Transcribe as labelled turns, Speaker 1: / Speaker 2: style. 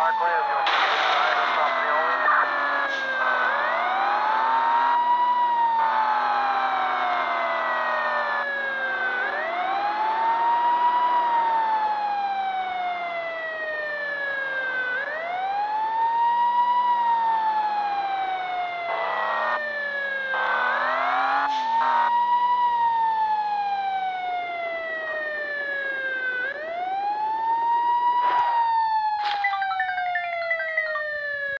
Speaker 1: Parkway.